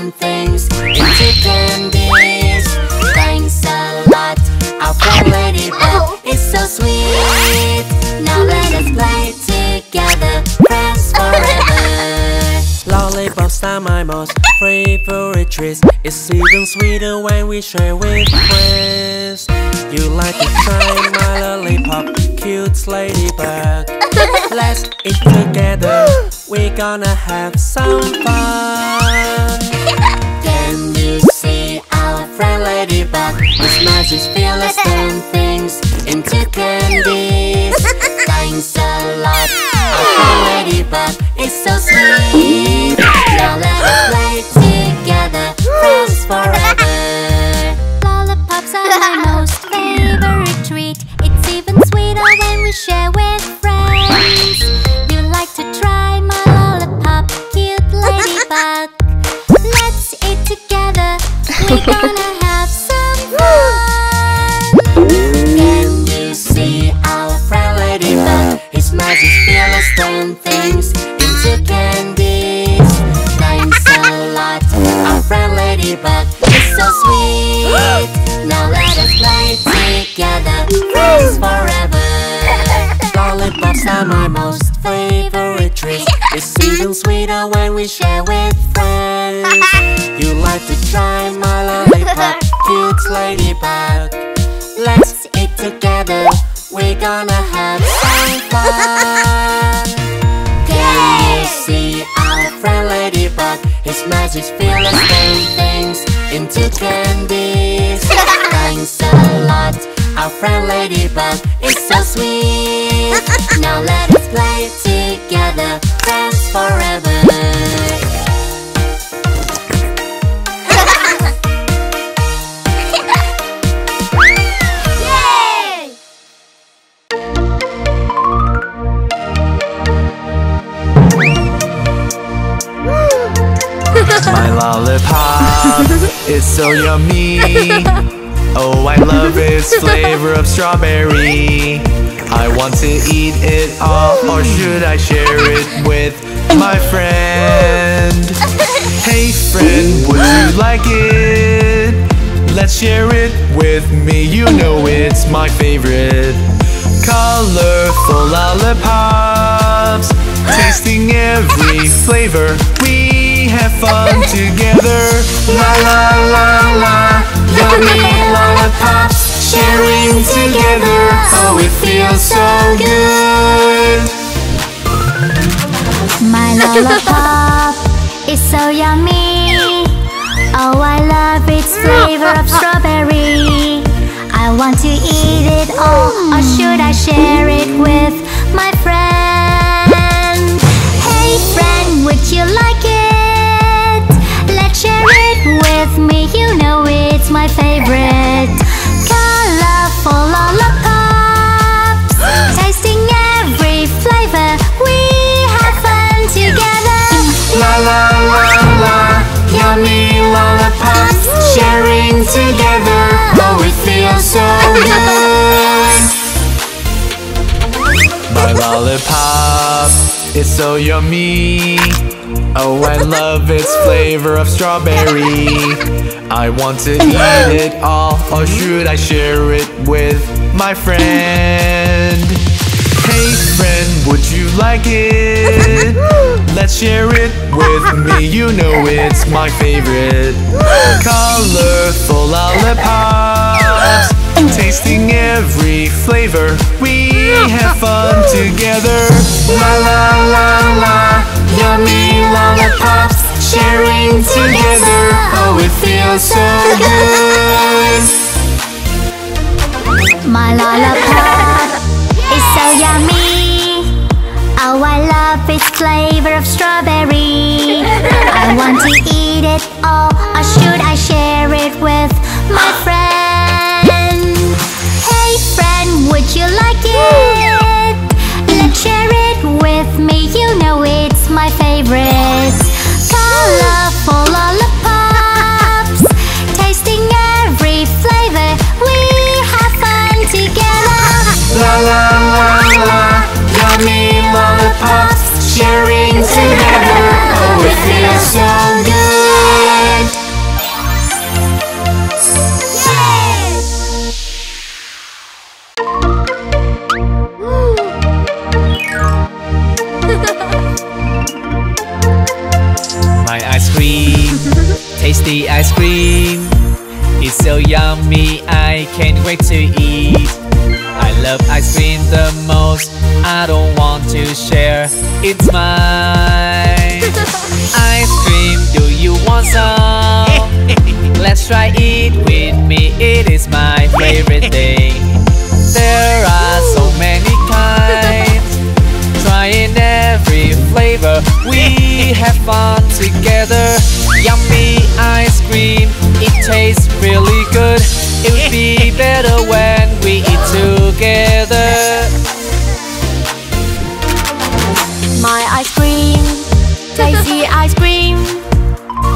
into candies. Thanks a lot, our friend Ladybug is so sweet. Now let us play together, friends forever. Lollipops are my most favorite treats. It's even sweeter when we share with friends. You like to try my lollipop, cute ladybug. Let's eat together. We're gonna have some fun. Friend Ladybug? Who smashes fearless turn things into candies. Thanks a lot, our friend Ladybug is so sweet. Now let us play together, friends forever. Lollipops are my most favorite treat. It's even sweeter when we share Ladybug is so sweet. Now let us play together, friends forever. Lollipops are my most favorite treat. It's even sweeter when we share with friends. You like to try my lollipop, cute ladybug. Let's eat together. We're gonna have some fun. Can you see our friend Ladybug? He smashes candies. Thanks a lot, our friend Ladybug is so sweet. Now let us play together, friends forever. My lollipop is so yummy. Oh, I love its flavor of strawberry. I want to eat it all, or should I share it with my friend? Hey, friend, would you like it? Let's share it with me. You know it's my favorite. Colorful lollipops, tasting every flavor. We have fun together. La la la la, yummy lollipops, sharing together. Oh, it feels so good. My lollipop is so yummy. Oh, I love its flavor of strawberry. I want to eat it all, or should I share it with my friend? My favorite. Colorful lollipops, tasting every flavor. We have fun together. La la la la, yummy lollipops, sharing together. Oh, it feels so good. My lollipop is so yummy. Oh, I love its flavor of strawberry. I want to eat it all, or should I share it with my friend? Hey, friend, would you like it? Let's share it with me. You know it's my favorite. Colorful lollipops, tasting every flavor. We have fun together. La la la la, yummy lollipops, sharing together. Oh, it feels so good. My lollipop is so yummy. Oh, I love its flavor of strawberry. I want to eat it cream. Tasty ice cream. It's so yummy, I can't wait to eat. I love ice cream the most. I don't want to share, it's mine. Ice cream, do you want some? Let's try it with me, it is my favorite thing. There are so many kinds. Trying every flavor, we have fun together ice cream, tasty ice cream.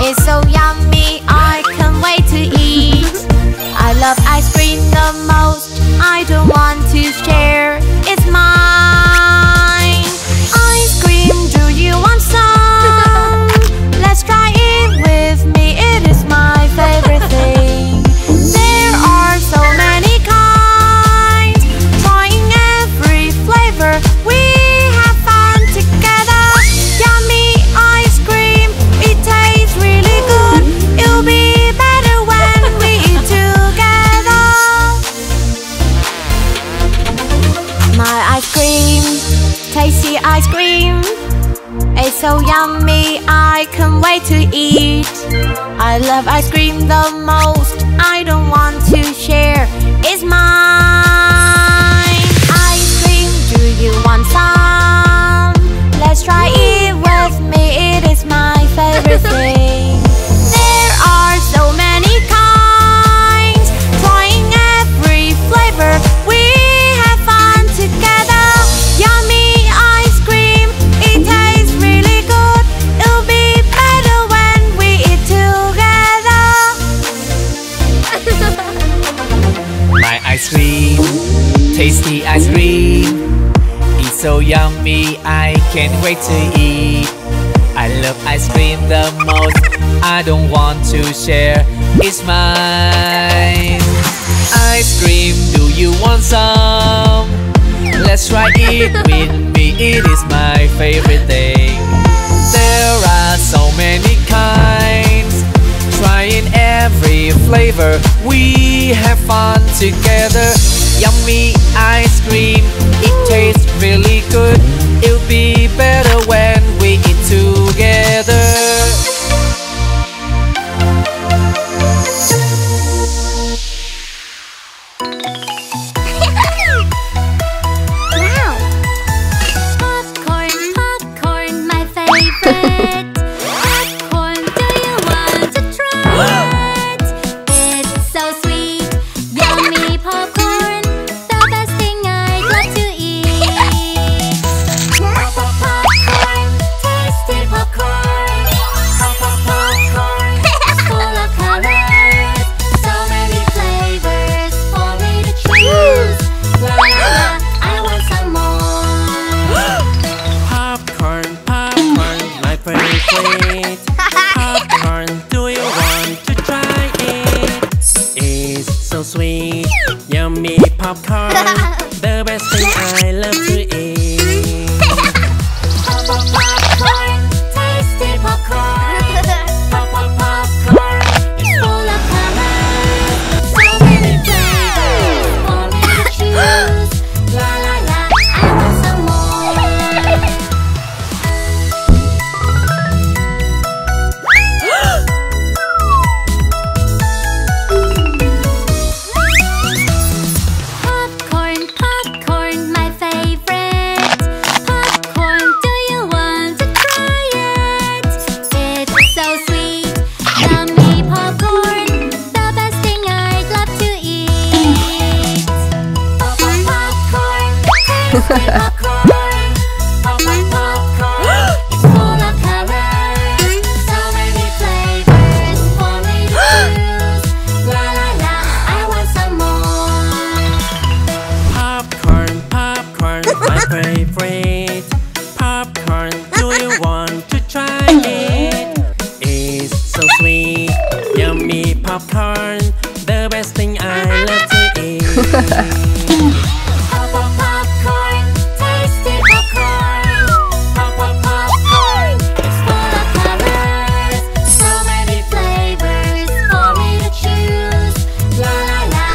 It's so yummy, I can't wait to eat. I love ice cream the most, I don't want to share. Tasty ice cream. It's so yummy, I can't wait to eat. I love ice cream the most. I don't want to share, it's mine. Ice cream, do you want some? Let's try it with me, it is my favorite thing. flavor. We have fun together. Yummy ice cream It tastes really good. It'll be better when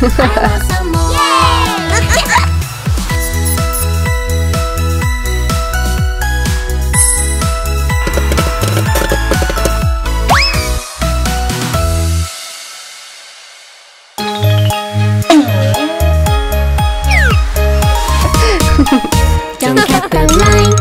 Don't cut line.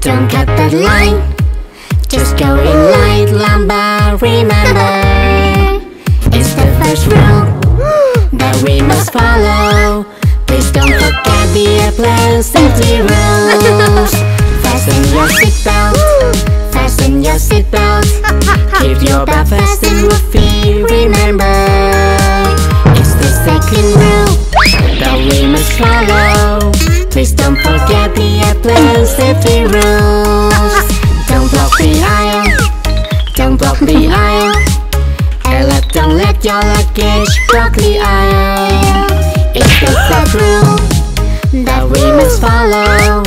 Don't cut line. Just go in line, Lamba. Remember, it's the first rule must follow. Please don't forget the airplane safety rules. Fasten your seatbelt. Fasten your seatbelt. Keep your belt fastened with feet. Remember, it's the second rule that we must follow. Please don't forget the airplane safety rules. Don't block the aisle. Don't block the aisle. And let, don't let your luggage block the aisle. It's the rule that we must follow.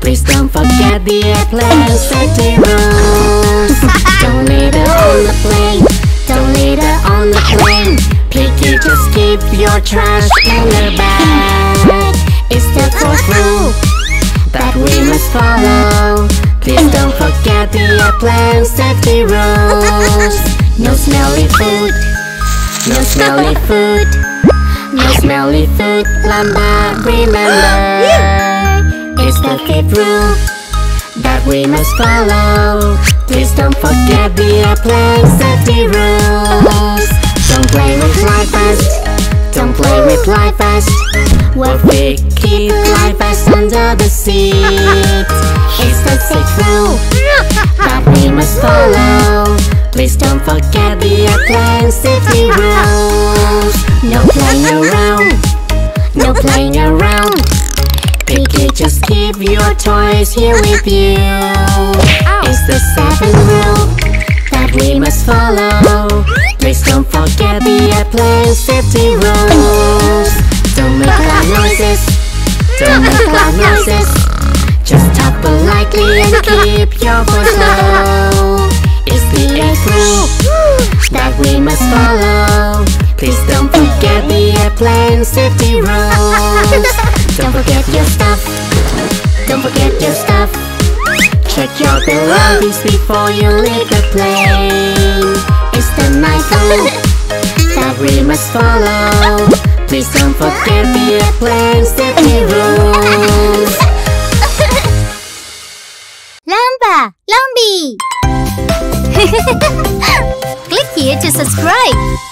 Please don't forget the airplane safety rules. Don't litter on the plane. Don't litter on the plane. Picky, just keep your trash in the bag. It's the fourth rule that we must follow. Please don't forget the airplane safety rules. No smelly food. No smelly food. No smelly food. Lamba, remember. It's the fifth rule that we must follow. Please don't forget the airplane safety rules. Don't play with life vest. Don't play with life vest. What we keep life vest under the seat. It's the sixth rule that we must follow. Please don't forget the airplane safety rules. No playing around. No playing around. Picky, just keep your toys here with you. It's the seventh rule that we must follow. Please don't forget the airplane safety rules. Don't make loud noises. Don't make loud noises. Just talk politely and keep your voice low. It's the eighth that we must follow. Please don't forget the airplane safety rules. Don't forget your stuff. Don't forget your stuff. Check your belongings before you leave the plane. It's the rule that we must follow. Please don't forget the airplane safety rules. Lamba! Lamby! Click here to subscribe.